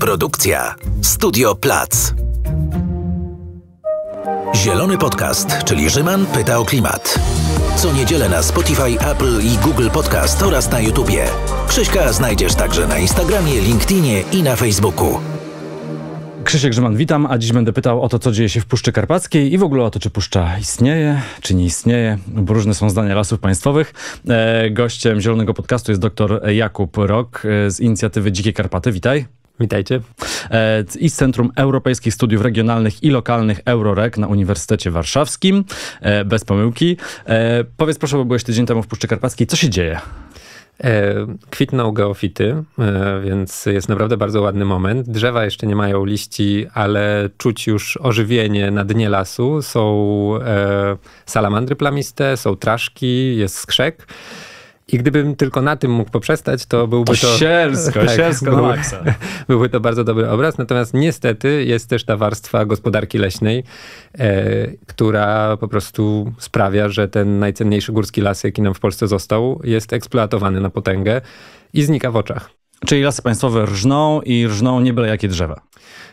Produkcja Studio Plac. Zielony Podcast, czyli Rzyman pyta o klimat. Co niedzielę na Spotify, Apple i Google Podcast oraz na YouTubie. Krzyśka znajdziesz także na Instagramie, LinkedInie i na Facebooku. Krzysiek Grzyman, witam, a dziś będę pytał o to, co dzieje się w Puszczy Karpackiej i w ogóle o to, czy puszcza istnieje, czy nie istnieje, bo różne są zdania lasów państwowych. E, gościem Zielonego Podcastu jest dr Jakub Rok e, z inicjatywy Dzikie Karpaty. Witaj. Witajcie. E, I z Centrum Europejskich Studiów Regionalnych i Lokalnych Eurorek na Uniwersytecie Warszawskim. E, bez pomyłki. E, powiedz proszę, bo byłeś tydzień temu w Puszczy Karpackiej. Co się dzieje? Kwitną geofity, więc jest naprawdę bardzo ładny moment. Drzewa jeszcze nie mają liści, ale czuć już ożywienie na dnie lasu. Są salamandry plamiste, są traszki, jest skrzek. I gdybym tylko na tym mógł poprzestać, to byłby to... to sielsko, tak, sielsko byłby, byłby to bardzo dobry obraz. Natomiast niestety jest też ta warstwa gospodarki leśnej, e, która po prostu sprawia, że ten najcenniejszy górski las, jaki nam w Polsce został, jest eksploatowany na potęgę i znika w oczach. Czyli lasy państwowe rżną i rżną nie byle jakie drzewa.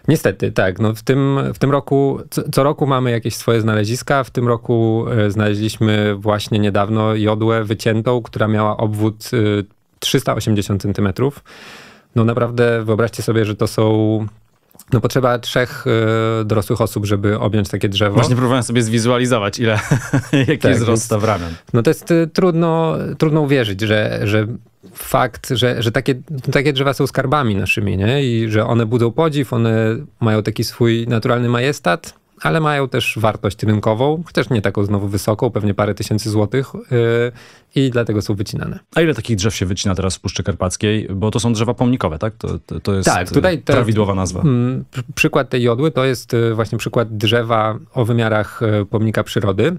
Niestety, tak. No w, tym, w tym roku, co, co, roku mamy jakieś swoje znaleziska. W tym roku e, znaleźliśmy właśnie niedawno jodłę wyciętą, która miała obwód 380 e, cm. No naprawdę wyobraźcie sobie, że to są no potrzeba trzech y, dorosłych osób, żeby objąć takie drzewo. Właśnie próbowałem sobie zwizualizować, ile, jaki tak, wzrost to w ramion. No to jest y, trudno, trudno uwierzyć, że, że fakt, że, że takie, takie drzewa są skarbami naszymi, nie? I że one budzą podziw, one mają taki swój naturalny majestat, ale mają też wartość rynkową, chociaż nie taką znowu wysoką, pewnie parę tysięcy złotych yy, i dlatego są wycinane. A ile takich drzew się wycina teraz w Puszczy Karpackiej? Bo to są drzewa pomnikowe, tak? To, to, to jest tak, tutaj te, prawidłowa nazwa. Mm, przykład tej jodły to jest y, właśnie przykład drzewa o wymiarach y, pomnika przyrody.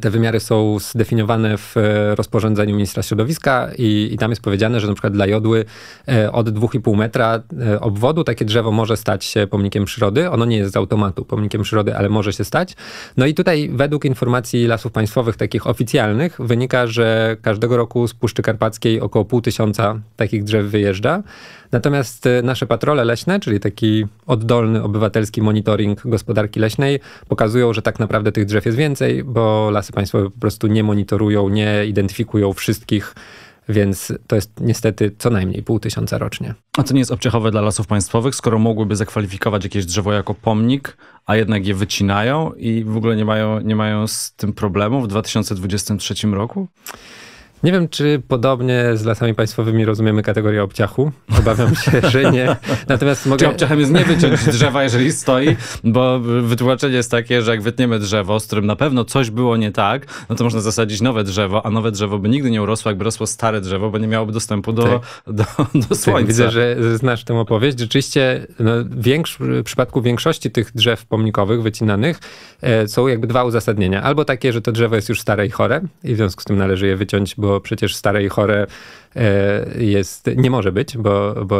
Te wymiary są zdefiniowane w e, rozporządzeniu ministra środowiska i, i, tam jest powiedziane, że na przykład dla jodły e, od 2,5 metra e, obwodu takie drzewo może stać się pomnikiem przyrody. Ono nie jest z automatu pomnikiem przyrody, ale może się stać. No i tutaj według informacji lasów państwowych, takich oficjalnych, wynika, że każdego roku z Puszczy Karpackiej około pół tysiąca takich drzew wyjeżdża. Natomiast y, nasze patrole leśne, czyli taki oddolny obywatelski monitoring gospodarki leśnej, pokazują, że tak naprawdę tych drzew jest więcej, bo lasy państwowe po prostu nie monitorują, nie identyfikują wszystkich więc to jest niestety co najmniej pół tysiąca rocznie. A to nie jest obciachowe dla lasów państwowych, skoro mogłyby zakwalifikować jakieś drzewo jako pomnik, a jednak je wycinają i w ogóle nie mają, nie mają z tym problemu w 2023 roku? Nie wiem, czy podobnie z lasami państwowymi rozumiemy kategorię obciachu. Obawiam się, że nie. Natomiast mogę... Czy obciachem jest nie wyciąć drzewa, jeżeli stoi, bo wytłumaczenie jest takie, że jak wytniemy drzewo, z którym na pewno coś było nie tak, no to można zasadzić nowe drzewo, a nowe drzewo by nigdy nie urosło, jakby rosło stare drzewo, bo nie miałoby dostępu do, tak. do, do, słońca. Tak, widzę, że znasz tę opowieść. Rzeczywiście no, większ, w przypadku większości tych drzew pomnikowych wycinanych e, są jakby dwa uzasadnienia. Albo takie, że to drzewo jest już stare i chore i w związku z tym należy je wyciąć, bo bo przecież stare i chore E, jest, nie może być, bo, bo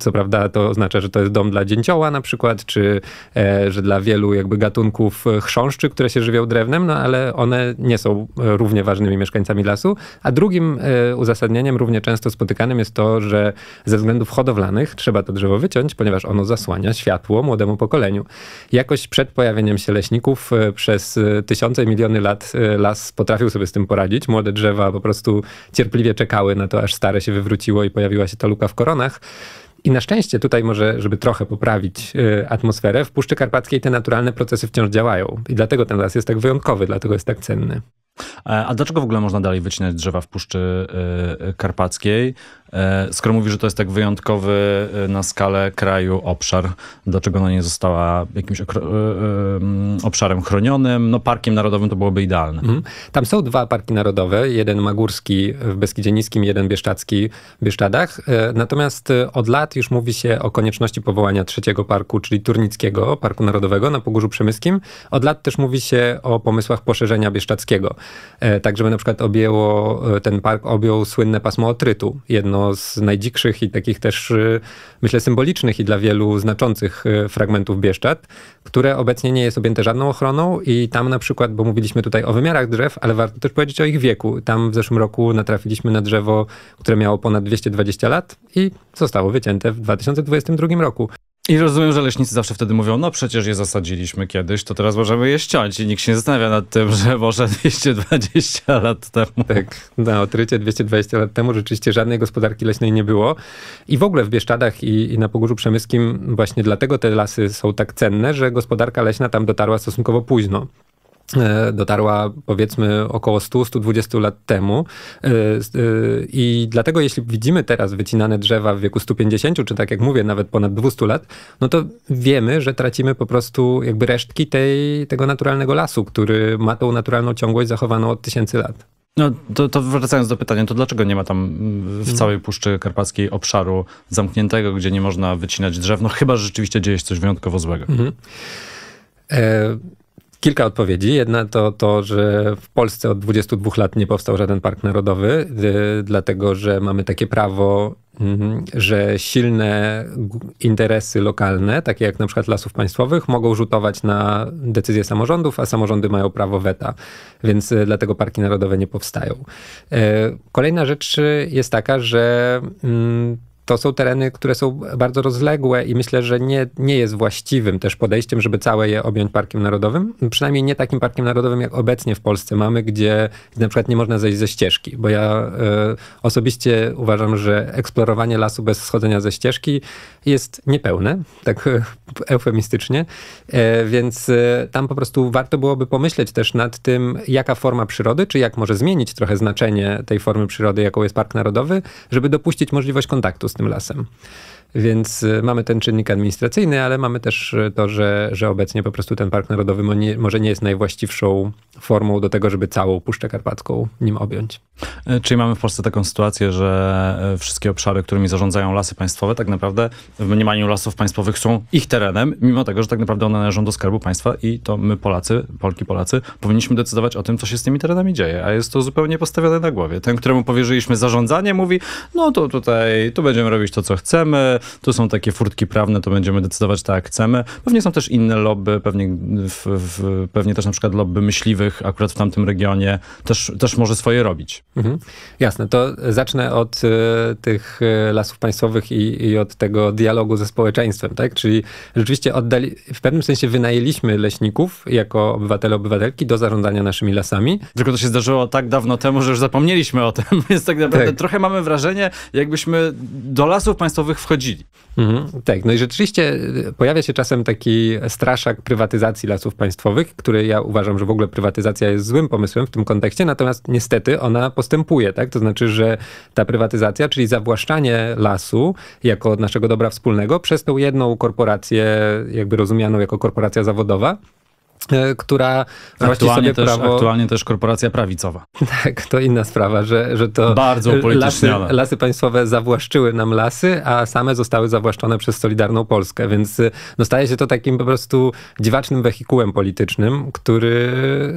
co prawda to oznacza, że to jest dom dla dzięcioła na przykład, czy e, że dla wielu jakby gatunków chrząszczy, które się żywią drewnem, no ale one nie są równie ważnymi mieszkańcami lasu. A drugim e, uzasadnieniem, równie często spotykanym jest to, że ze względów hodowlanych trzeba to drzewo wyciąć, ponieważ ono zasłania światło młodemu pokoleniu. Jakoś przed pojawieniem się leśników przez tysiące, miliony lat las potrafił sobie z tym poradzić. Młode drzewa po prostu cierpliwie czekały na to, aż stare się wywróciło i pojawiła się ta luka w koronach. I na szczęście tutaj może, żeby trochę poprawić y, atmosferę, w Puszczy Karpackiej te naturalne procesy wciąż działają. I dlatego ten las jest tak wyjątkowy, dlatego jest tak cenny. E, a dlaczego w ogóle można dalej wycinać drzewa w Puszczy y, Karpackiej? E, skoro mówi, że to jest tak wyjątkowy e, na skalę kraju obszar, dlaczego ona nie została jakimś e, obszarem chronionym? No parkiem narodowym to byłoby idealne. Mhm. Tam są dwa parki narodowe, jeden Magórski w Beskidzie Niskim, jeden Bieszczacki w Bieszczadach. Natomiast od lat już mówi się o konieczności powołania trzeciego parku, czyli Turnickiego Parku Narodowego na Pogórzu Przemyskim. Od lat też mówi się o pomysłach poszerzenia Bieszczackiego. Tak, żeby na przykład objęło, ten park objął słynne pasmo otrytu, jedno z najdzikszych i takich też, e, myślę, symbolicznych i dla wielu znaczących fragmentów Bieszczad, które obecnie nie jest objęte żadną ochroną i tam na przykład, bo mówiliśmy tutaj o wymiarach drzew, ale warto też powiedzieć o ich wieku. Tam w zeszłym roku natrafiliśmy na drzewo, które miało ponad 220 lat i zostało wycięte w 2022 roku. I rozumiem, że leśnicy zawsze wtedy mówią, no przecież je zasadziliśmy kiedyś, to teraz możemy je ściąć i nikt się nie zastanawia nad tym, że może 220 lat temu. Tak, na Otrycie 220 lat temu rzeczywiście żadnej gospodarki leśnej nie było. I w ogóle w Bieszczadach i, i na Pogórzu Przemyskim właśnie dlatego te lasy są tak cenne, że gospodarka leśna tam dotarła stosunkowo późno. E, dotarła powiedzmy około 100-120 lat temu. E, e, I dlatego jeśli widzimy teraz wycinane drzewa w wieku 150, czy tak jak mówię, nawet ponad 200 lat, no to wiemy, że tracimy po prostu jakby resztki tej, tego naturalnego lasu, który ma tą naturalną ciągłość zachowaną od tysięcy lat. No to, to wracając do pytania, to dlaczego nie ma tam w mhm. całej Puszczy Karpackiej obszaru zamkniętego, gdzie nie można wycinać drzew? No chyba, że rzeczywiście dzieje się coś wyjątkowo złego. Mhm. E Kilka odpowiedzi. Jedna to to, że w Polsce od 22 lat nie powstał żaden park narodowy, y, dlatego że mamy takie prawo, mm, że silne interesy lokalne, takie jak na przykład lasów państwowych, mogą rzutować na decyzje samorządów, a samorządy mają prawo weta, więc y, dlatego parki narodowe nie powstają. Y, kolejna rzecz jest taka, że mm, to są tereny, które są bardzo rozległe i myślę, że nie, nie jest właściwym też podejściem, żeby całe je objąć parkiem narodowym. Przynajmniej nie takim parkiem narodowym, jak obecnie w Polsce mamy, gdzie na przykład nie można zejść ze ścieżki, bo ja y, osobiście uważam, że eksplorowanie lasu bez schodzenia ze ścieżki jest niepełne, tak e, eufemistycznie, y, więc y, tam po prostu warto byłoby pomyśleć też nad tym, jaka forma przyrody, czy jak może zmienić trochę znaczenie tej formy przyrody, jaką jest park narodowy, żeby dopuścić możliwość kontaktu z tym lasem. Więc y, mamy ten czynnik administracyjny, ale mamy też y, to, że, że obecnie po prostu ten Park Narodowy może nie jest najwłaściwszą formą do tego, żeby całą Puszczę Karpacką nim objąć. E, czyli mamy w Polsce taką sytuację, że e, wszystkie obszary, którymi zarządzają lasy państwowe, tak naprawdę w mniemaniu lasów państwowych są ich terenem, mimo tego, że tak naprawdę one należą do Skarbu Państwa i to my Polacy, Polki, Polacy, powinniśmy decydować o tym, co się z tymi terenami dzieje, a jest to zupełnie postawione na głowie. Ten, któremu powierzyliśmy zarządzanie, mówi, no to tutaj, tu będziemy robić to, co chcemy, tu są takie furtki prawne, to będziemy decydować tak, jak chcemy. Pewnie są też inne lobby, pewnie, w, w, pewnie też na przykład lobby myśliwych akurat w tamtym regionie też, też może swoje robić. Mhm. Jasne, to zacznę od y, tych e, lasów państwowych i, i, od tego dialogu ze społeczeństwem, tak? Czyli rzeczywiście oddali, w pewnym sensie wynajęliśmy leśników jako obywatele, obywatelki do zarządzania naszymi lasami. Tylko to się zdarzyło tak dawno temu, że już zapomnieliśmy o tym, więc tak naprawdę tak. trochę mamy wrażenie, jakbyśmy do lasów państwowych wchodzili. Mhm, tak, no i rzeczywiście y, pojawia się czasem taki straszak prywatyzacji lasów państwowych, który ja uważam, że w ogóle prywatyzacja jest złym pomysłem w tym kontekście, natomiast niestety ona postępuje, tak? To znaczy, że ta prywatyzacja, czyli zawłaszczanie lasu jako naszego dobra wspólnego przez tą jedną korporację, jakby rozumianą jako korporacja zawodowa, E, która aktualnie też, prawo... Aktualnie też korporacja prawicowa. Tak, to inna sprawa, że, że to Bardzo lasy, lasy państwowe zawłaszczyły nam lasy, a same zostały zawłaszczone przez Solidarną Polskę, więc e, no, staje się to takim po prostu dziwacznym wehikułem politycznym, który,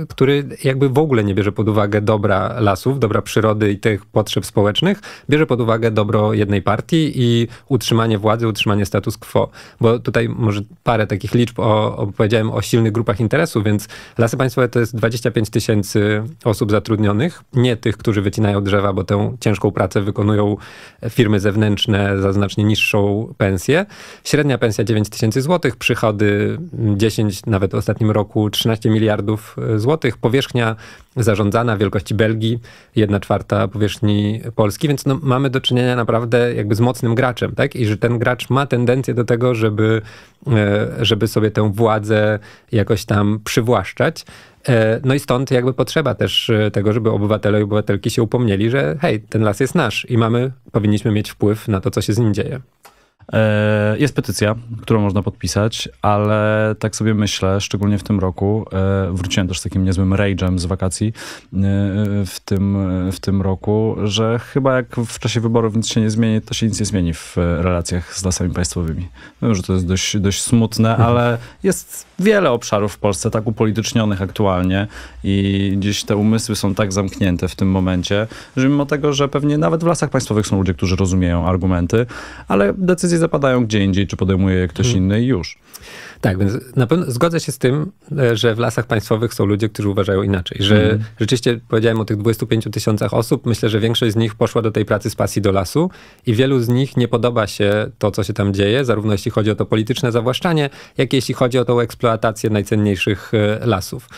który jakby w ogóle nie bierze pod uwagę dobra lasów, dobra przyrody i tych potrzeb społecznych, bierze pod uwagę dobro jednej partii i utrzymanie władzy, utrzymanie status quo. Bo tutaj może parę takich liczb o, o powiedziałem o silnych grupach interesów, interesu, więc lasy państwowe to jest 25 tysięcy osób zatrudnionych, nie tych, którzy wycinają drzewa, bo tę ciężką pracę wykonują firmy zewnętrzne za znacznie niższą pensję. Średnia pensja 9 tysięcy złotych, przychody 10, nawet w ostatnim roku 13 miliardów złotych, powierzchnia zarządzana wielkości Belgii, 1 czwarta powierzchni Polski, więc no, mamy do czynienia naprawdę jakby z mocnym graczem, tak? I że ten gracz ma tendencję do tego, żeby, e, żeby sobie tę władzę jakoś tam przywłaszczać. E, no i stąd jakby potrzeba też e, tego, żeby obywatele i obywatelki się upomnieli, że hej, ten las jest nasz i mamy, powinniśmy mieć wpływ na to, co się z nim dzieje. E, jest petycja, którą można podpisać, ale tak sobie myślę, szczególnie w tym roku, e, wróciłem też z takim niezłym rage'em z wakacji e, w tym, w tym roku, że chyba jak w czasie wyborów nic się nie zmieni, to się nic nie zmieni w relacjach z lasami państwowymi. Wiem, że to jest dość, dość smutne, mhm. ale jest wiele obszarów w Polsce tak upolitycznionych aktualnie i gdzieś te umysły są tak zamknięte w tym momencie, że mimo tego, że pewnie nawet w lasach państwowych są ludzie, którzy rozumieją argumenty, ale decyzje zapadają gdzie indziej, czy podejmuje je ktoś hmm. inny i już. Tak, więc na pewno zgodzę się z tym, e, że w lasach państwowych są ludzie, którzy uważają inaczej. Że mm. rzeczywiście powiedziałem o tych 25 tysiącach osób, myślę, że większość z nich poszła do tej pracy z pasji do lasu i wielu z nich nie podoba się to, co się tam dzieje, zarówno jeśli chodzi o to polityczne zawłaszczanie, jak i jeśli chodzi o tą eksploatację najcenniejszych e, lasów.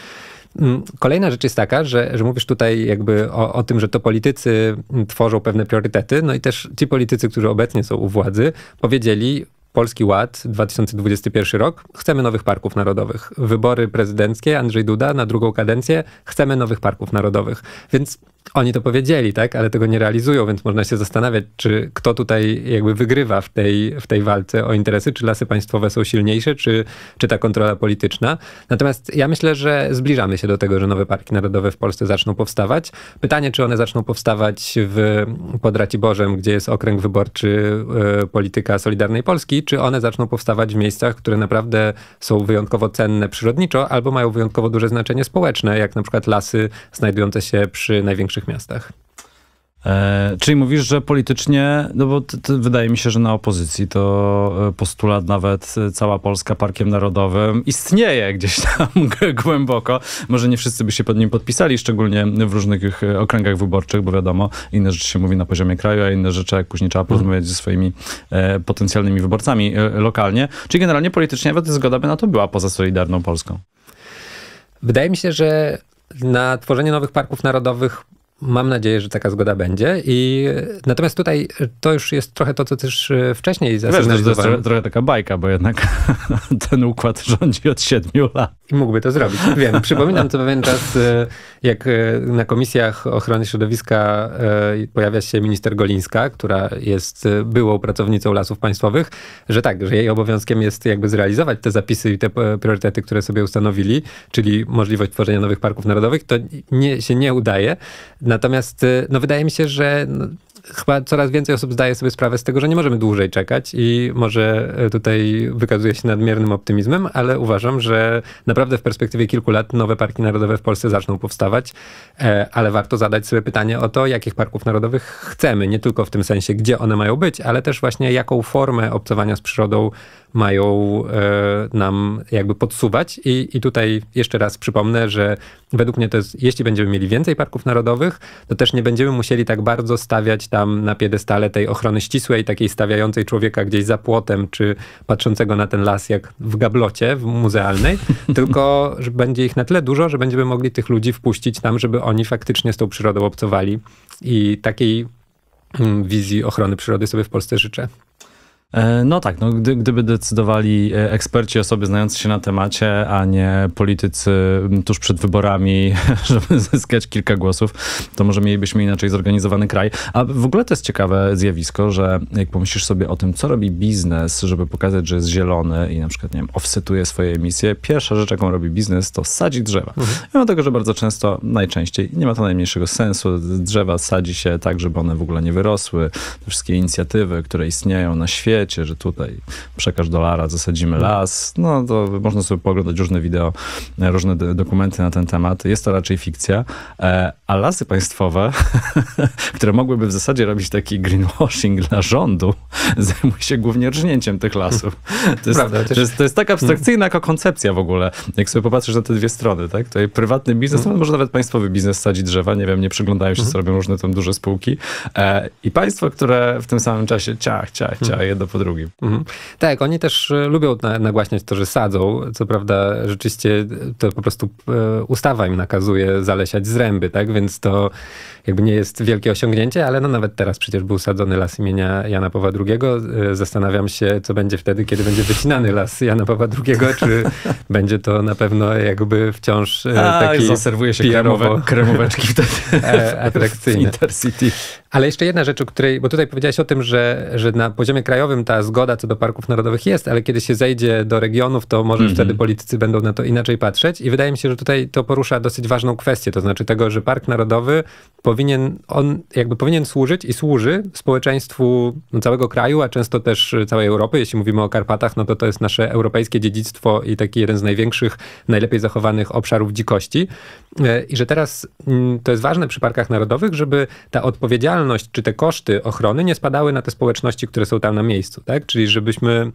Mm, kolejna rzecz jest taka, że, że mówisz tutaj jakby o, o, tym, że to politycy tworzą pewne priorytety, no i też ci politycy, którzy obecnie są u władzy, powiedzieli Polski Ład, 2021 rok, chcemy nowych parków narodowych. Wybory prezydenckie, Andrzej Duda na drugą kadencję, chcemy nowych parków narodowych. Więc oni to powiedzieli, tak, ale tego nie realizują, więc można się zastanawiać, czy kto tutaj jakby wygrywa w tej, w tej walce o interesy, czy lasy państwowe są silniejsze, czy, czy ta kontrola polityczna. Natomiast ja myślę, że zbliżamy się do tego, że nowe parki narodowe w Polsce zaczną powstawać. Pytanie, czy one zaczną powstawać w Podraci Bożem, gdzie jest okręg wyborczy y, polityka Solidarnej Polski, czy one zaczną powstawać w miejscach, które naprawdę są wyjątkowo cenne przyrodniczo, albo mają wyjątkowo duże znaczenie społeczne, jak na przykład lasy znajdujące się przy największych miastach. E, czyli mówisz, że politycznie, no bo t, t, wydaje mi się, że na opozycji to e, postulat nawet e, cała Polska Parkiem Narodowym istnieje gdzieś tam głęboko. Może nie wszyscy by się pod nim podpisali, szczególnie w różnych okręgach wyborczych, bo wiadomo, inne rzeczy się mówi na poziomie kraju, a inne rzeczy, jak później trzeba mhm. porozmawiać ze swoimi e, potencjalnymi wyborcami e, lokalnie. Czyli generalnie politycznie nawet zgoda by na to była poza Solidarną Polską. Wydaje mi się, że na tworzenie nowych parków narodowych Mam nadzieję, że taka zgoda będzie. I natomiast tutaj to już jest trochę to, co też e, wcześniej zasygnalizowałem. Wiesz, to jest trochę taka bajka, bo jednak ten układ rządzi od siedmiu lat. I mógłby to zrobić. Wiem, przypominam co pewien czas, e, jak e, na komisjach ochrony środowiska pojawia się minister Golińska, która jest byłą pracownicą lasów państwowych, że tak, że jej obowiązkiem jest jakby zrealizować te zapisy i te priorytety, które sobie ustanowili, czyli możliwość tworzenia nowych parków narodowych. To nie, się nie udaje. Natomiast y, no, wydaje mi się, że no, chyba coraz więcej osób zdaje sobie sprawę z tego, że nie możemy dłużej czekać i może y, tutaj wykazuje się nadmiernym optymizmem, ale uważam, że naprawdę w perspektywie kilku lat nowe parki narodowe w Polsce zaczną powstawać, e, ale warto zadać sobie pytanie o to, jakich parków narodowych chcemy, nie tylko w tym sensie, gdzie one mają być, ale też właśnie jaką formę obcowania z przyrodą mają e, nam jakby podsuwać. I, I tutaj jeszcze raz przypomnę, że według mnie to jest, jeśli będziemy mieli więcej parków narodowych, to też nie będziemy musieli tak bardzo stawiać tam na piedestale tej ochrony ścisłej, takiej stawiającej człowieka gdzieś za płotem, czy patrzącego na ten las jak w gablocie w muzealnej, tylko że będzie ich na tyle dużo, że będziemy mogli tych ludzi wpuścić tam, żeby oni faktycznie z tą przyrodą obcowali. I takiej mm, wizji ochrony przyrody sobie w Polsce życzę. E, no tak, no, gdy, gdyby decydowali e, eksperci, osoby znające się na temacie, a nie politycy tuż przed wyborami, żeby zyskać kilka głosów, to może mielibyśmy inaczej zorganizowany kraj. A w ogóle to jest ciekawe zjawisko, że jak pomyślisz sobie o tym, co robi biznes, żeby pokazać, że jest zielony i na przykład, nie wiem, offsetuje swoje emisje, pierwsza rzecz, jaką robi biznes, to sadzi drzewa. Mhm. Mimo tego, że bardzo często, najczęściej, nie ma to najmniejszego sensu, drzewa sadzi się tak, żeby one w ogóle nie wyrosły. Te wszystkie inicjatywy, które istnieją na świecie, świecie, że tutaj przekaż dolara, zasadzimy las. No to można sobie poglądać różne wideo, różne dokumenty na ten temat. Jest to raczej fikcja. E, a lasy państwowe, które mogłyby w zasadzie robić taki greenwashing dla rządu, zajmują się głównie rżnięciem tych lasów. To jest, Prawda, to jest, to jest tak abstrakcyjna jako koncepcja w ogóle, jak sobie popatrzysz na te dwie strony, tak? Tutaj prywatny biznes, mhm. może nawet państwowy biznes sadzi drzewa, nie wiem, nie przyglądają się, co mhm. robią różne tam duże spółki. E, I państwo, które w tym samym czasie ciach, ciach, ciach, mhm. Jedno po drugim. Mhm. Tak, oni też e, lubią nagłaśniać to, że sadzą. Co prawda, rzeczywiście to po prostu e, ustawa im nakazuje zalesiać zręby, tak? Więc to jakby nie jest wielkie osiągnięcie, ale no nawet teraz przecież był sadzony las imienia Jana Pawła II. E, zastanawiam się, co będzie wtedy, kiedy będzie wycinany las Jana Pawła II, czy będzie to na pewno jakby wciąż e, A, taki zaserwuje się kremowe, kremóweczki wtedy atrakcyjne. Intercity. Ale jeszcze jedna rzecz, o której, bo tutaj powiedziałeś o tym, że, że na poziomie krajowym ta zgoda co do parków narodowych jest, ale kiedy się zejdzie do regionów, to może mm -hmm. wtedy politycy będą na to inaczej patrzeć. I wydaje mi się, że tutaj to porusza dosyć ważną kwestię, to znaczy tego, że park narodowy powinien, on jakby powinien służyć i służy społeczeństwu całego kraju, a często też całej Europy. Jeśli mówimy o Karpatach, no to to jest nasze europejskie dziedzictwo i taki jeden z największych, najlepiej zachowanych obszarów dzikości. E, I że teraz mm, to jest ważne przy parkach narodowych, żeby ta odpowiedzialność czy te koszty ochrony nie spadały na te społeczności, które są tam na miejscu, tak? Czyli żebyśmy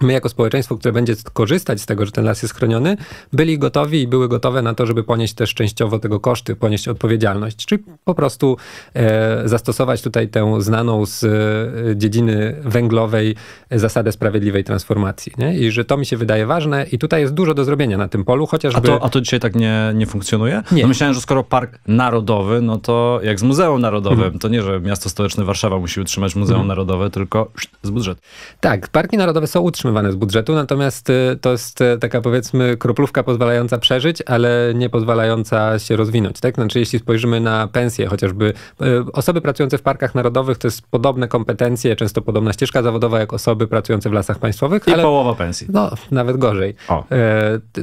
my jako społeczeństwo, które będzie korzystać z tego, że ten las jest chroniony, byli gotowi i były gotowe na to, żeby ponieść też częściowo tego koszty, ponieść odpowiedzialność, czyli po prostu e, zastosować tutaj tę znaną z e, dziedziny węglowej zasadę sprawiedliwej transformacji. Nie? I że to mi się wydaje ważne i tutaj jest dużo do zrobienia na tym polu, chociażby... A to, a to dzisiaj tak nie, nie funkcjonuje? Nie. No myślałem, że skoro park narodowy, no to jak z Muzeum Narodowym, mhm. to nie, że miasto stołeczne Warszawa musi utrzymać Muzeum mhm. Narodowe, tylko z budżetu. Tak, parki narodowe są utrzymane utrzymywane z budżetu, natomiast y, to jest y, taka powiedzmy kroplówka pozwalająca przeżyć, ale nie pozwalająca się rozwinąć. Tak? Znaczy, jeśli spojrzymy na pensje, chociażby y, osoby pracujące w parkach narodowych to jest podobne kompetencje, często podobna ścieżka zawodowa jak osoby pracujące w lasach państwowych. I ale, połowa pensji. No, nawet gorzej. O.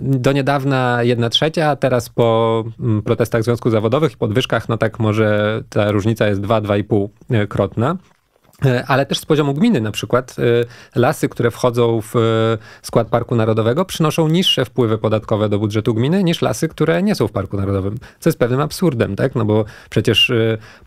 Do niedawna jedna trzecia, a teraz po mm, protestach związków zawodowych i podwyżkach, no tak może ta różnica jest 2-2,5 krotna. E, ale też z poziomu gminy na przykład e, lasy, które wchodzą w e, skład Parku Narodowego przynoszą niższe wpływy podatkowe do budżetu gminy niż lasy, które nie są w Parku Narodowym. Co jest pewnym absurdem, tak? No bo przecież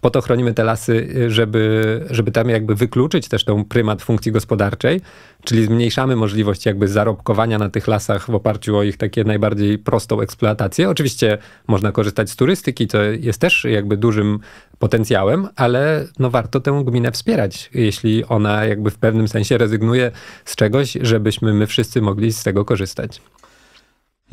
po to chronimy te lasy, żeby, żeby tam jakby wykluczyć też tą prymat funkcji gospodarczej, czyli zmniejszamy możliwość jakby zarobkowania na tych lasach w oparciu o ich takie najbardziej prostą eksploatację. Oczywiście można korzystać z turystyki, to jest też jakby dużym potencjałem, ale no warto tę gminę wspierać, jeśli ona jakby w pewnym sensie rezygnuje z czegoś, żebyśmy my wszyscy mogli z tego korzystać.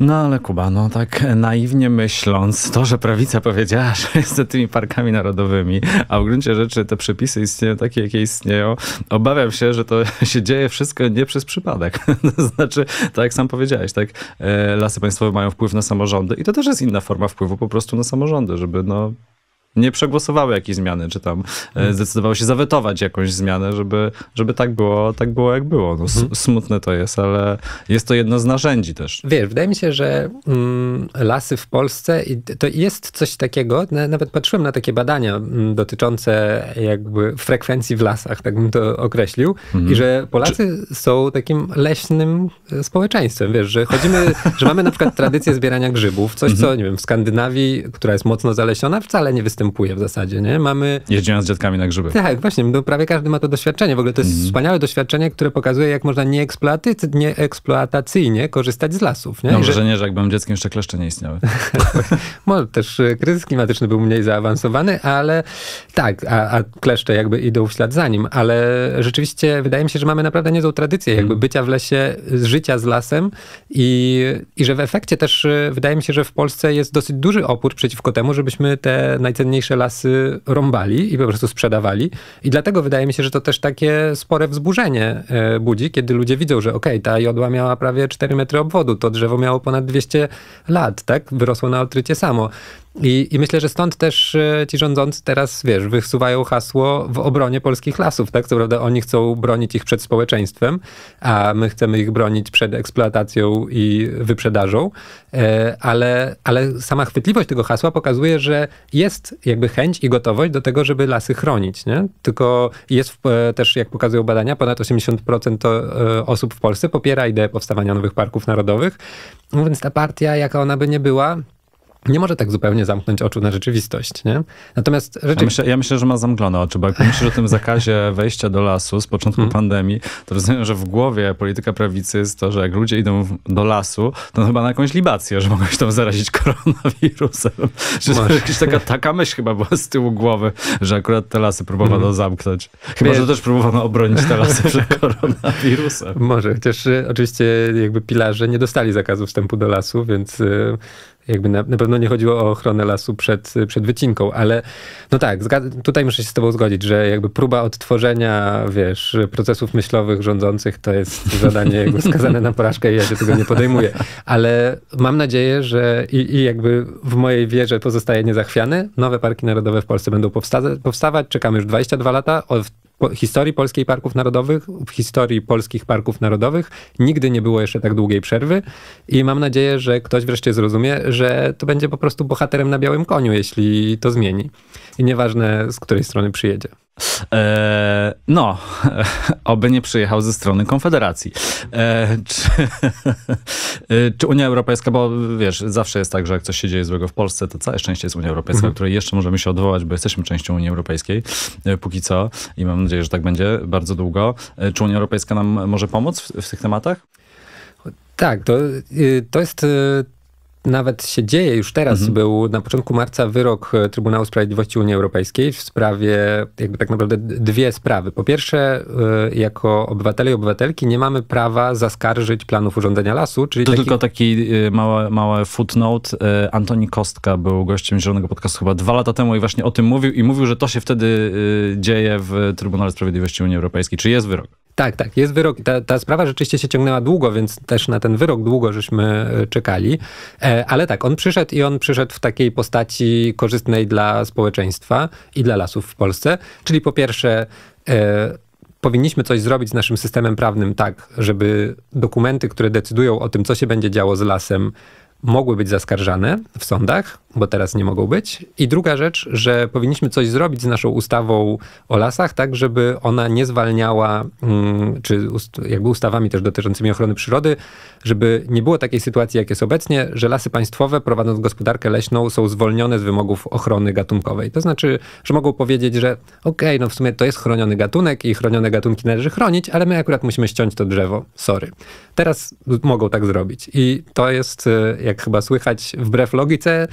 No ale Kuba, no tak naiwnie myśląc, to, że prawica powiedziała, że jest za tymi parkami narodowymi, a w gruncie rzeczy te przepisy istnieją takie, jakie istnieją, obawiam się, że to się dzieje wszystko nie przez przypadek. to znaczy, tak jak sam powiedziałeś, tak, e, lasy państwowe mają wpływ na samorządy i to też jest inna forma wpływu po prostu na samorządy, żeby no nie przegłosowały jakiejś zmiany, czy tam hmm. zdecydowały się zawetować jakąś zmianę, żeby, żeby tak było, tak było jak było. No, hmm. Smutne to jest, ale jest to jedno z narzędzi też. Wiesz, wydaje mi się, że mm, lasy w Polsce, to jest coś takiego, nawet patrzyłem na takie badania mm, dotyczące jakby frekwencji w lasach, tak bym to określił, hmm. i że Polacy czy... są takim leśnym e, społeczeństwem, wiesz, że chodzimy, że mamy na przykład tradycję zbierania grzybów, coś co, nie wiem, w Skandynawii, która jest mocno zalesiona, wcale nie występuje występuje w zasadzie, nie? Mamy... Jeździłem z dziadkami na grzyby. Tak, właśnie, no prawie każdy ma to doświadczenie. W ogóle to jest mm. wspaniałe doświadczenie, które pokazuje, jak można nieeksploatacyjnie korzystać z lasów, nie? No, że... że nie, że jak byłem dzieckiem, jeszcze kleszcze nie istniały. Może też e, kryzys klimatyczny był mniej zaawansowany, ale tak, a, a kleszcze jakby idą w ślad za nim, ale rzeczywiście wydaje mi się, że mamy naprawdę niezłą tradycję jakby mm. bycia w lesie, życia z lasem i, i że w efekcie też e, wydaje mi się, że w Polsce jest dosyć duży opór przeciwko temu, żebyśmy te najcenniejsze najcenniejsze lasy rąbali i po prostu sprzedawali. I dlatego wydaje mi się, że to też takie spore wzburzenie e, budzi, kiedy ludzie widzą, że okej, okay, ta jodła miała prawie 4 metry obwodu, to drzewo miało ponad 200 lat, tak? Wyrosło na odtrycie samo. I, I, myślę, że stąd też e, ci rządzący teraz, wiesz, wysuwają hasło w obronie polskich lasów, tak? Co prawda oni chcą bronić ich przed społeczeństwem, a my chcemy ich bronić przed eksploatacją i wyprzedażą, e, ale, ale sama chwytliwość tego hasła pokazuje, że jest jakby chęć i gotowość do tego, żeby lasy chronić, nie? Tylko jest e, też, jak pokazują badania, ponad 80% osób w Polsce popiera ideę powstawania nowych parków narodowych, no więc ta partia, jaka ona by nie była, nie może tak zupełnie zamknąć oczu na rzeczywistość, nie? Natomiast rzeczywiście... Ja myślę, ja myślę, że ma zamglone oczy, bo jak myślisz o tym zakazie wejścia do lasu z początku hmm. pandemii, to rozumiem, że w głowie polityka prawicy jest to, że jak ludzie idą do lasu, to chyba na jakąś libację, że mogą się tam zarazić koronawirusem. Że jakaś taka, taka myśl chyba była z tyłu głowy, że akurat te lasy próbowano hmm. zamknąć. Chyba, że też próbowano obronić te lasy przed koronawirusem. Może, chociaż y, oczywiście jakby pilarze nie dostali zakazu wstępu do lasu, więc y, jakby na, na pewno nie chodziło o ochronę lasu przed, przed wycinką, ale no tak, tutaj muszę się z tobą zgodzić, że jakby próba odtworzenia, wiesz, procesów myślowych rządzących to jest zadanie jakby skazane na porażkę i ja się tego nie podejmuję. Ale mam nadzieję, że i, i jakby w mojej wierze pozostaje niezachwiany. Nowe parki narodowe w Polsce będą powstawać. Czekamy już 22 lata. Historii polskiej parków narodowych, w historii polskich parków narodowych nigdy nie było jeszcze tak długiej przerwy i mam nadzieję, że ktoś wreszcie zrozumie, że to będzie po prostu bohaterem na białym koniu, jeśli to zmieni. I nieważne, z której strony przyjedzie. E, no, oby nie przyjechał ze strony Konfederacji. E, czy, e, czy, Unia Europejska, bo wiesz, zawsze jest tak, że jak coś się dzieje złego w Polsce, to całe szczęście jest Unia Europejska, mhm. której jeszcze możemy się odwołać, bo jesteśmy częścią Unii Europejskiej e, póki co i mam nadzieję, że tak będzie bardzo długo. E, czy Unia Europejska nam może pomóc w, w tych tematach? Tak, to, y, to jest y, nawet się dzieje, już teraz mhm. był na początku marca wyrok e, Trybunału Sprawiedliwości Unii Europejskiej w sprawie, jakby tak naprawdę dwie sprawy. Po pierwsze, e, jako obywatele i obywatelki nie mamy prawa zaskarżyć planów urządzenia lasu, czyli To taki... tylko taki e, mały, mały footnote. Antoni Kostka był gościem Zielonego Podcastu chyba dwa lata temu i właśnie o tym mówił i mówił, że to się wtedy dzieje w Trybunale Sprawiedliwości Unii Europejskiej. Czy jest wyrok? Tak, tak, jest wyrok. Ta, ta sprawa rzeczywiście się ciągnęła długo, więc też na ten wyrok długo żeśmy e, czekali. E, ale tak, on przyszedł i on przyszedł w takiej postaci korzystnej dla społeczeństwa i dla lasów w Polsce. Czyli po pierwsze, e, powinniśmy coś zrobić z naszym systemem prawnym tak, żeby dokumenty, które decydują o tym, co się będzie działo z lasem, mogły być zaskarżane w sądach, bo teraz nie mogą być. I druga rzecz, że powinniśmy coś zrobić z naszą ustawą o lasach, tak żeby ona nie zwalniała, mm, czy jakby ustawami też dotyczącymi ochrony przyrody, żeby nie było takiej sytuacji, jak jest obecnie, że lasy państwowe, prowadząc gospodarkę leśną, są zwolnione z wymogów ochrony gatunkowej. To znaczy, że mogą powiedzieć, że okej, okay, no w sumie to jest chroniony gatunek i chronione gatunki należy chronić, ale my akurat musimy ściąć to drzewo. Sorry. Teraz mogą tak zrobić. I to jest, e, jak chyba słychać, wbrew logice,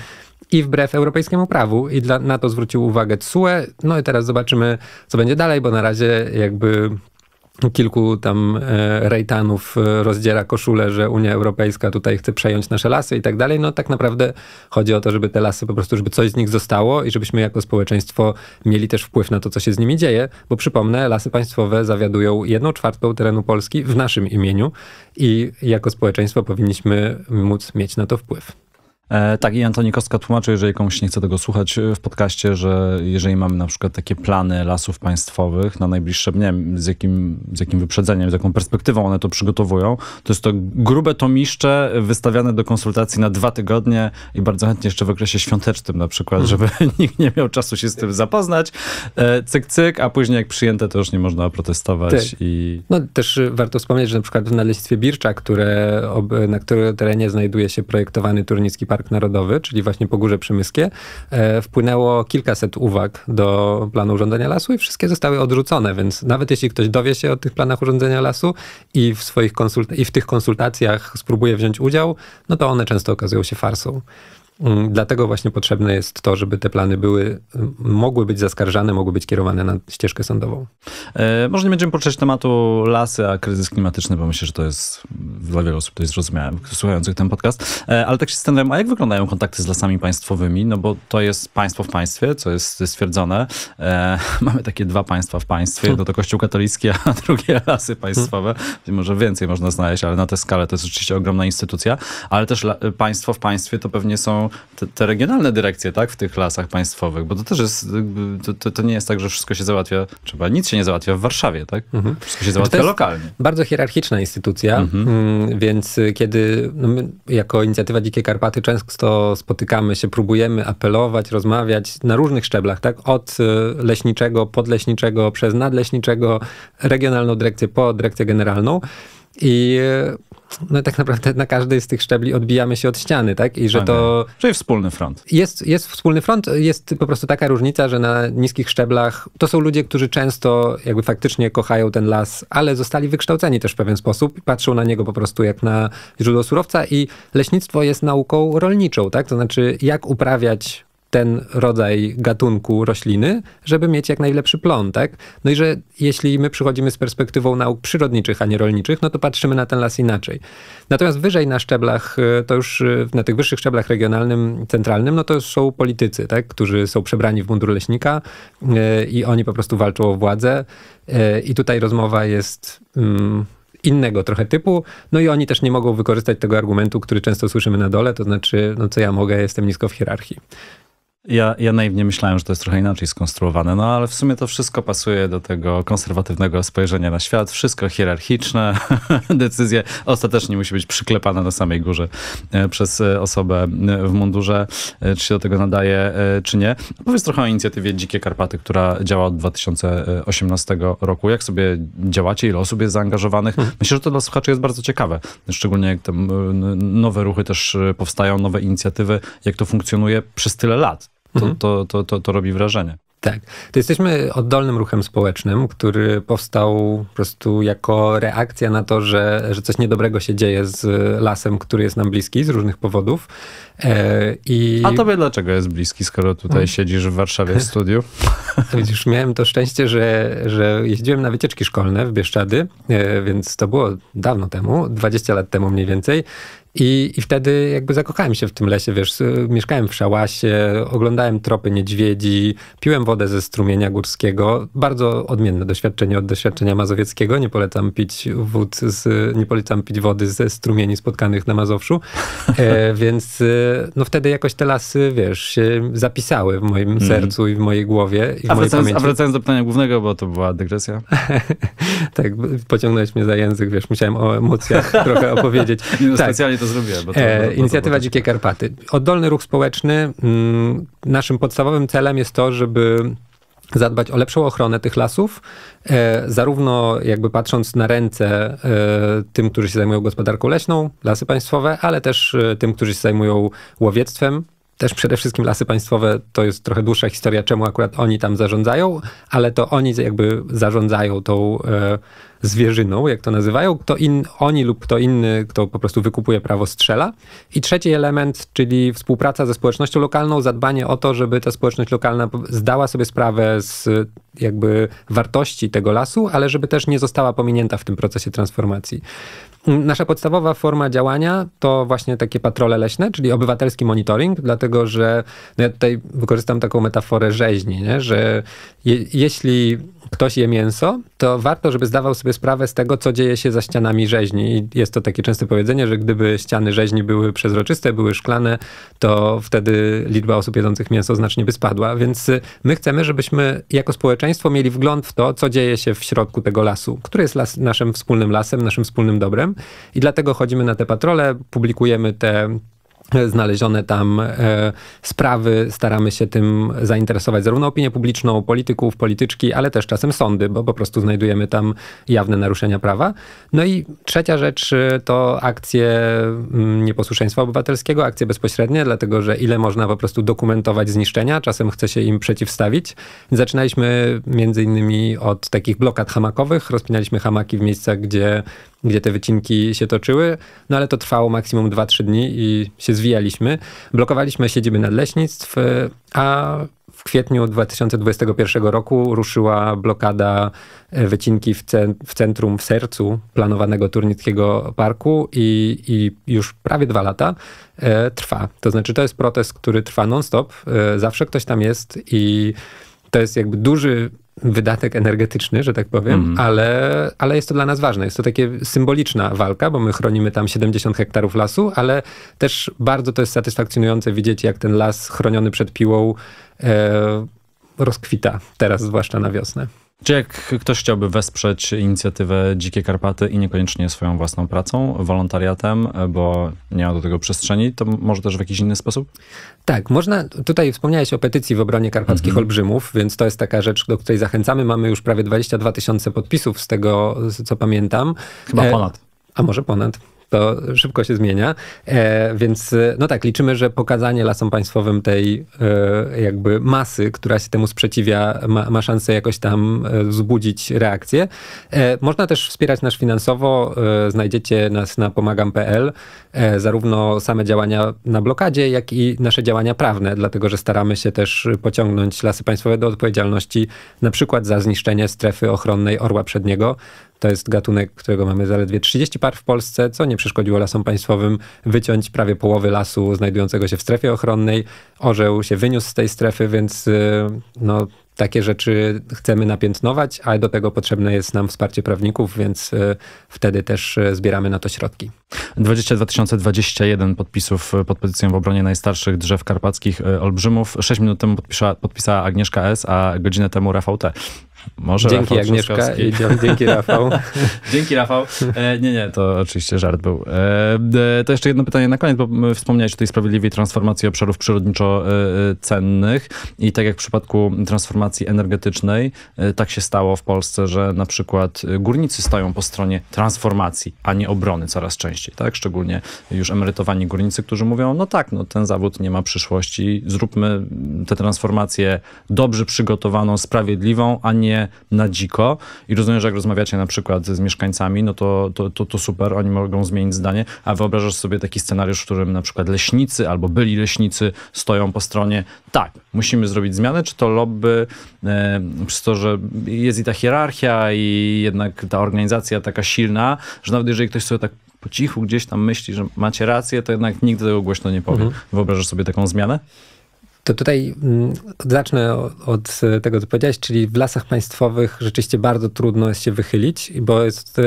i wbrew europejskiemu prawu. I dla, na to zwrócił uwagę TSUE. No i teraz zobaczymy, co będzie dalej, bo na razie jakby kilku tam e, rejtanów e, rozdziera koszulę, że Unia Europejska tutaj chce przejąć nasze lasy i tak dalej. No tak naprawdę chodzi o to, żeby te lasy po prostu, żeby coś z nich zostało i żebyśmy jako społeczeństwo mieli też wpływ na to, co się z nimi dzieje, bo przypomnę, lasy państwowe zawiadują jedną czwartą terenu Polski w naszym imieniu i jako społeczeństwo powinniśmy móc mieć na to wpływ. E, tak, i Antoni Kostka tłumaczył, jeżeli komuś nie chce tego słuchać e, w podcaście, że jeżeli mamy na przykład takie plany lasów państwowych na najbliższe, nie wiem, z jakim, z jakim wyprzedzeniem, z jaką perspektywą one to przygotowują, to jest to grube tomiszcze wystawiane do konsultacji na dwa tygodnie i bardzo chętnie jeszcze w okresie świątecznym na przykład, mhm. żeby nikt nie miał czasu się z tym zapoznać. E, cyk, cyk, a później jak przyjęte, to już nie można protestować. I... No też warto wspomnieć, że na przykład w Nadleśnictwie Bircza, które, na którym terenie znajduje się projektowany Turnicki Park Park Narodowy, czyli właśnie Pogórze Przemyskie, e, wpłynęło kilkaset uwag do planu urządzenia lasu i wszystkie zostały odrzucone, więc nawet jeśli ktoś dowie się o tych planach urządzenia lasu i w, swoich konsult- i w tych konsultacjach spróbuje wziąć udział, no to one często okazują się farsą. Mm, dlatego właśnie potrzebne jest to, żeby te plany były, mogły być zaskarżane, mogły być kierowane na ścieżkę sądową. E, może nie będziemy poruszać tematu lasy, a kryzys klimatyczny, bo myślę, że to jest dla wielu osób to jest zrozumiałe, słuchających ten podcast. E, ale tak się zastanawiam, a jak wyglądają kontakty z lasami państwowymi? No bo to jest państwo w państwie, co jest stwierdzone. E, mamy takie dwa państwa w państwie, jedno to Kościół katolicki, a drugie lasy państwowe. Może więcej można znaleźć, ale na tę skalę to jest oczywiście ogromna instytucja, ale też państwo w państwie to pewnie są te, te, regionalne dyrekcje, tak, w tych lasach państwowych, bo to też jest, to, to, nie jest tak, że wszystko się załatwia, trzeba, nic się nie załatwia w Warszawie, tak? Mhm. Wszystko się załatwia lokalnie. Bardzo hierarchiczna instytucja, mhm. Mm, więc kiedy no my jako inicjatywa Dzikie Karpaty często spotykamy się, próbujemy apelować, rozmawiać na różnych szczeblach, tak, od y, leśniczego, podleśniczego, przez nadleśniczego, regionalną dyrekcję po dyrekcję generalną i no tak naprawdę na każdej z tych szczebli odbijamy się od ściany, tak? I że to... Czyli wspólny front. Jest, jest wspólny front, jest po prostu taka różnica, że na niskich szczeblach to są ludzie, którzy często jakby faktycznie kochają ten las, ale zostali wykształceni też w pewien sposób i patrzą na niego po prostu jak na źródło surowca i leśnictwo jest nauką rolniczą, tak? To znaczy jak uprawiać ten rodzaj gatunku rośliny, żeby mieć jak najlepszy plon, tak? No i że jeśli my przychodzimy z perspektywą nauk przyrodniczych, a nie rolniczych, no to patrzymy na ten las inaczej. Natomiast wyżej na szczeblach, e, to już e, na tych wyższych szczeblach regionalnym, centralnym, no to są politycy, tak? którzy są przebrani w mundur leśnika e, i oni po prostu walczą o władzę. I tutaj rozmowa jest mm, innego trochę typu, no i oni też nie mogą wykorzystać tego argumentu, który często słyszymy na dole, to znaczy, no co ja mogę, jestem nisko w hierarchii. Ja, ja naiwnie myślałem, że to jest trochę inaczej skonstruowane, no ale w sumie to wszystko pasuje do tego konserwatywnego spojrzenia na świat. Wszystko hierarchiczne, decyzje ostatecznie musi być przyklepane na samej górze e, przez e, osobę e, w mundurze, czy się do tego nadaje, czy nie. Powiedz trochę o inicjatywie Dzikie Karpaty, która działa od 2018 roku. Jak sobie działacie? Ile osób jest zaangażowanych? Hmm. Myślę, że to dla słuchaczy jest bardzo ciekawe. Szczególnie jak te nowe ruchy też powstają, nowe inicjatywy, jak to funkcjonuje przez tyle lat to, mhm. to, to, to, to robi wrażenie. Tak. To jesteśmy oddolnym ruchem społecznym, który powstał po prostu jako reakcja na to, że, że coś niedobrego się dzieje z lasem, który jest nam bliski z różnych powodów. E, I... A tobie dlaczego jest bliski, skoro tutaj hmm. siedzisz w Warszawie w studiu? Widzisz, miałem to szczęście, że, że jeździłem na wycieczki szkolne w Bieszczady, e, więc to było dawno temu, 20 lat temu mniej więcej. I, I wtedy jakby zakochałem się w tym lesie, wiesz, mieszkałem w szałasie, oglądałem tropy niedźwiedzi, piłem wodę ze strumienia górskiego. Bardzo odmienne doświadczenie od doświadczenia mazowieckiego. Nie polecam pić wód, z, nie polecam pić wody ze strumieni spotkanych na Mazowszu. E, więc e, no wtedy jakoś te lasy, wiesz, się zapisały w moim mm. sercu i w mojej głowie. I a, wracając, a wracając do pytania głównego, bo to była dygresja. tak, pociągnąłeś mnie za język, wiesz, musiałem o emocjach trochę opowiedzieć. Nie, no, tak. specjalnie to zrobiłem. Bo to, e, bo, bo, inicjatywa Dzikie Karpaty. Oddolny ruch społeczny. Mm, naszym podstawowym celem jest to, żeby zadbać o lepszą ochronę tych lasów, e, zarówno jakby patrząc na ręce e, tym, którzy się zajmują gospodarką leśną, lasy państwowe, ale też e, tym, którzy się zajmują łowiectwem, też przede wszystkim lasy państwowe to jest trochę dłuższa historia, czemu akurat oni tam zarządzają, ale to oni jakby zarządzają tą e, zwierzyną, jak to nazywają, kto in, oni lub kto inny, kto po prostu wykupuje prawo strzela. I trzeci element, czyli współpraca ze społecznością lokalną, zadbanie o to, żeby ta społeczność lokalna zdała sobie sprawę z jakby wartości tego lasu, ale żeby też nie została pominięta w tym procesie transformacji. Nasza podstawowa forma działania to właśnie takie patrole leśne, czyli obywatelski monitoring, dlatego że no ja tutaj wykorzystam taką metaforę rzeźni, nie? że je, jeśli ktoś je mięso, to warto, żeby zdawał sobie sprawę z tego, co dzieje się za ścianami rzeźni. I jest to takie częste powiedzenie, że gdyby ściany rzeźni były przezroczyste, były szklane, to wtedy liczba osób jedzących mięso znacznie by spadła. Więc y, my chcemy, żebyśmy jako społeczeństwo mieli wgląd w to, co dzieje się w środku tego lasu, który jest las, naszym wspólnym lasem, naszym wspólnym dobrem. I dlatego chodzimy na te patrole, publikujemy te znalezione tam e, sprawy. Staramy się tym zainteresować zarówno opinię publiczną, polityków, polityczki, ale też czasem sądy, bo po prostu znajdujemy tam jawne naruszenia prawa. No i trzecia rzecz e, to akcje mm, nieposłuszeństwa obywatelskiego, akcje bezpośrednie, dlatego że ile można po prostu dokumentować zniszczenia, czasem chce się im przeciwstawić. Zaczynaliśmy między innymi od takich blokad hamakowych, rozpinaliśmy hamaki w miejscach, gdzie gdzie te wycinki się toczyły, no ale to trwało maksimum 2-3 dni i się zwijaliśmy. Blokowaliśmy siedziby nadleśnictw, a w kwietniu 2021 roku ruszyła blokada e, wycinki w, w centrum, w sercu planowanego Turnickiego Parku i, i już prawie dwa lata e, trwa. To znaczy to jest protest, który trwa non-stop, e, zawsze ktoś tam jest i to jest jakby duży wydatek energetyczny, że tak powiem, mm. ale, ale jest to dla nas ważne. Jest to takie symboliczna walka, bo my chronimy tam 70 hektarów lasu, ale też bardzo to jest satysfakcjonujące widzieć, jak ten las chroniony przed piłą e, rozkwita, teraz zwłaszcza na wiosnę. Czy jak ktoś chciałby wesprzeć inicjatywę Dzikie Karpaty i niekoniecznie swoją własną pracą, wolontariatem, bo nie ma do tego przestrzeni, to może też w jakiś inny sposób? Tak, można, tutaj wspomniałeś o petycji w obronie karpackich mhm. olbrzymów, więc to jest taka rzecz, do której zachęcamy. Mamy już prawie 22 tysiące podpisów z tego, co pamiętam. Chyba e, ponad. A może ponad. To szybko się zmienia. E, więc no tak, liczymy, że pokazanie lasom państwowym tej e, jakby masy, która się temu sprzeciwia, ma, ma szansę jakoś tam e, wzbudzić reakcję. E, można też wspierać nas finansowo. E, znajdziecie nas na pomagam.pl. E, zarówno same działania na blokadzie, jak i nasze działania prawne, dlatego że staramy się też pociągnąć lasy państwowe do odpowiedzialności, na przykład za zniszczenie strefy ochronnej orła przedniego. To jest gatunek, którego mamy zaledwie 30 par w Polsce, co nie przeszkodziło lasom państwowym wyciąć prawie połowy lasu znajdującego się w strefie ochronnej. Orzeł się wyniósł z tej strefy, więc y, no, takie rzeczy chcemy napiętnować, ale do tego potrzebne jest nam wsparcie prawników, więc y, wtedy też y, zbieramy na to środki. 22 021 podpisów pod petycją w obronie najstarszych drzew karpackich olbrzymów. 6 minut temu podpisała, podpisała Agnieszka S., a godzinę temu Rafał T. Może dzięki Rafał Agnieszka i dzięki Rafał. dzięki Rafał. E, nie, nie, to oczywiście żart był. E, to jeszcze jedno pytanie na koniec, bo wspomniałeś o tej sprawiedliwej transformacji obszarów przyrodniczo-cennych i tak jak w przypadku transformacji energetycznej, e, tak się stało w Polsce, że na przykład górnicy stoją po stronie transformacji, a nie obrony coraz częściej, tak? Szczególnie już emerytowani górnicy, którzy mówią, no tak, no ten zawód nie ma przyszłości, zróbmy tę transformację dobrze przygotowaną, sprawiedliwą, a nie na dziko i rozumiem, że jak rozmawiacie na przykład z mieszkańcami, no to, to, to, to super, oni mogą zmienić zdanie, a wyobrażasz sobie taki scenariusz, w którym na przykład leśnicy albo byli leśnicy stoją po stronie, tak, musimy zrobić zmianę, czy to lobby e, przez to, że jest i ta hierarchia i jednak ta organizacja taka silna, że nawet jeżeli ktoś sobie tak po cichu gdzieś tam myśli, że macie rację, to jednak nigdy tego głośno nie powie. Mhm. Wyobrażasz sobie taką zmianę? To tutaj mm, zacznę od tego, co powiedziałeś, czyli w lasach państwowych rzeczywiście bardzo trudno jest się wychylić, bo jest, e,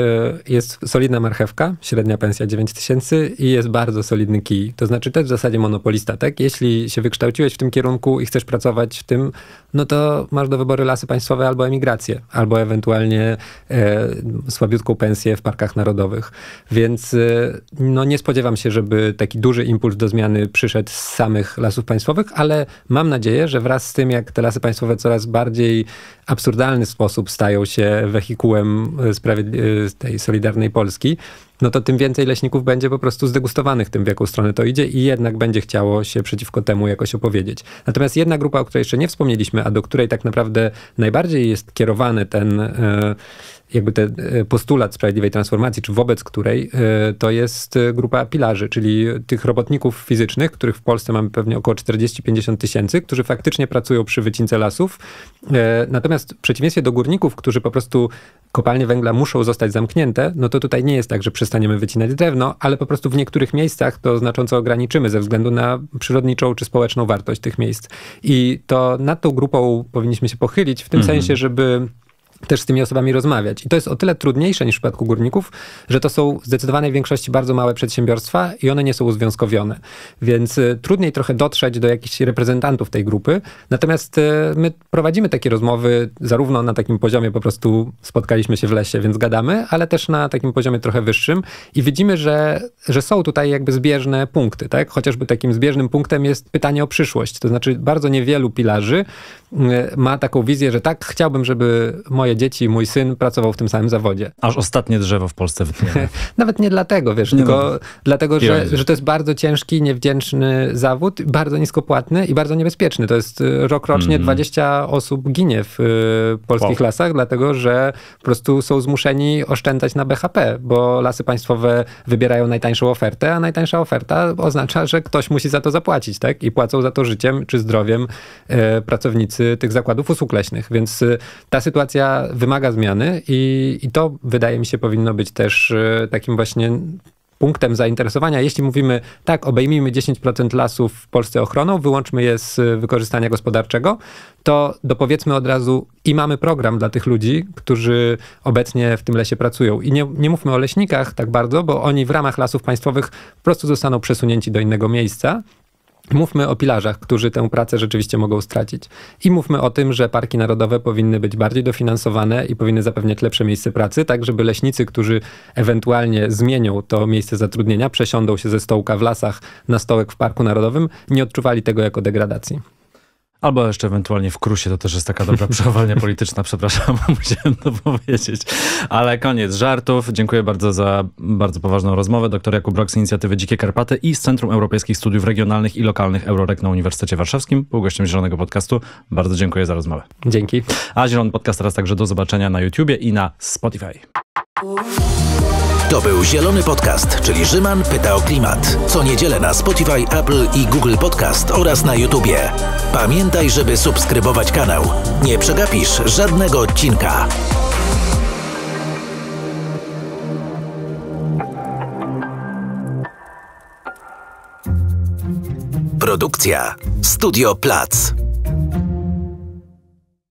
jest solidna marchewka, średnia pensja 9 tysięcy i jest bardzo solidny kij. To znaczy jest w zasadzie monopolista, tak? Jeśli się wykształciłeś w tym kierunku i chcesz pracować w tym, no to masz do wyboru lasy państwowe albo emigrację, albo ewentualnie e, słabiutką pensję w parkach narodowych. Więc e, no nie spodziewam się, żeby taki duży impuls do zmiany przyszedł z samych lasów państwowych, ale mam nadzieję, że wraz z tym, jak te lasy państwowe coraz bardziej absurdalny sposób stają się wehikułem tej solidarnej Polski, no to tym więcej leśników będzie po prostu zdegustowanych tym, w jaką stronę to idzie i jednak będzie chciało się przeciwko temu jakoś opowiedzieć. Natomiast jedna grupa, o której jeszcze nie wspomnieliśmy, a do której tak naprawdę najbardziej jest kierowany ten e, jakby ten e, postulat sprawiedliwej transformacji, czy wobec której e, to jest e, grupa pilarzy, czyli tych robotników fizycznych, których w Polsce mamy pewnie około 40-50 tysięcy, którzy faktycznie pracują przy wycince lasów. Natomiast w przeciwieństwie do górników, którzy po prostu kopalnie węgla muszą zostać zamknięte, no to tutaj nie jest tak, że przestaniemy wycinać drewno, ale po prostu w niektórych miejscach to znacząco ograniczymy ze względu na przyrodniczą czy społeczną wartość tych miejsc. I to nad tą grupą powinniśmy się pochylić w tym mhm. sensie, żeby też z tymi osobami rozmawiać. I to jest o tyle trudniejsze niż w przypadku górników, że to są w zdecydowanej większości bardzo małe przedsiębiorstwa i one nie są uzwiązkowione. Więc y, trudniej trochę dotrzeć do jakichś reprezentantów tej grupy. Natomiast y, my prowadzimy takie rozmowy zarówno na takim poziomie po prostu spotkaliśmy się w lesie, więc gadamy, ale też na takim poziomie trochę wyższym i widzimy, że, że są tutaj jakby zbieżne punkty, tak? Chociażby takim zbieżnym punktem jest pytanie o przyszłość. To znaczy bardzo niewielu pilarzy y, ma taką wizję, że tak, chciałbym, żeby moje moje dzieci, mój syn pracował w tym samym zawodzie. Aż ostatnie drzewo w Polsce wytniemy. Nawet nie dlatego, wiesz, nie tylko no. dlatego, że, że to jest bardzo ciężki, niewdzięczny zawód, bardzo niskopłatny i bardzo niebezpieczny. To jest y, rok rocznie mm. 20 osób ginie w y, polskich wow. lasach, dlatego że po prostu są zmuszeni oszczędzać na BHP, bo lasy państwowe wybierają najtańszą ofertę, a najtańsza oferta oznacza, że ktoś musi za to zapłacić, tak? I płacą za to życiem czy zdrowiem y, pracownicy tych zakładów usług leśnych. Więc y, ta sytuacja wymaga zmiany i, i to wydaje mi się powinno być też e, takim właśnie punktem zainteresowania. Jeśli mówimy, tak, obejmijmy 10% lasów w Polsce ochroną, wyłączmy je z wykorzystania gospodarczego, to dopowiedzmy od razu i mamy program dla tych ludzi, którzy obecnie w tym lesie pracują. I nie, nie mówmy o leśnikach tak bardzo, bo oni w ramach lasów państwowych po prostu zostaną przesunięci do innego miejsca Mówmy o pilarzach, którzy tę pracę rzeczywiście mogą stracić. I mówmy o tym, że parki narodowe powinny być bardziej dofinansowane i powinny zapewniać lepsze miejsce pracy, tak żeby leśnicy, którzy ewentualnie zmienią to miejsce zatrudnienia, przesiądą się ze stołka w lasach na stołek w parku narodowym, nie odczuwali tego jako degradacji. Albo jeszcze ewentualnie w Krusie, to też jest taka dobra przechowalnia polityczna, przepraszam, musiałem to powiedzieć. Ale koniec żartów. Dziękuję bardzo za bardzo poważną rozmowę. Doktor Jakub Rok z inicjatywy Dzikie Karpaty i z Centrum Europejskich Studiów Regionalnych i Lokalnych Eurorek na Uniwersytecie Warszawskim. Był gościem Zielonego Podcastu. Bardzo dziękuję za rozmowę. Dzięki. A Zielony Podcast teraz także do zobaczenia na YouTubie i na Spotify. To był Zielony Podcast, czyli Rzyman pyta o klimat. Co niedzielę na Spotify, Apple i Google Podcast oraz na YouTubie. Pamiętaj, żeby subskrybować kanał. Nie przegapisz żadnego odcinka. Produkcja Studio Plac.